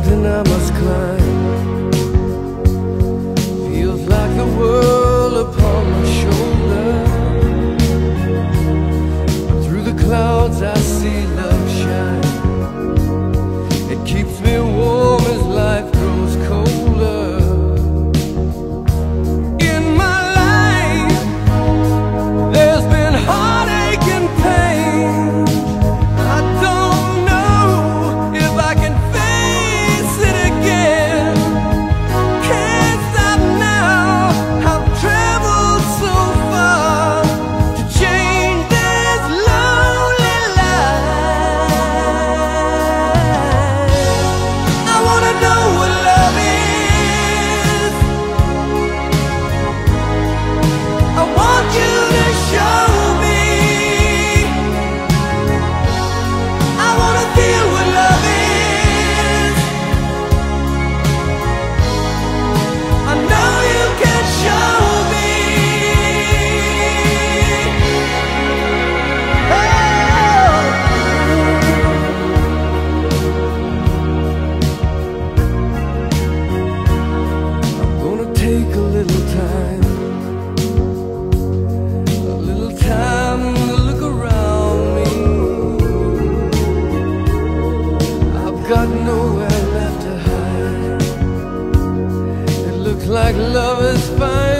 This mountain I must like lovers find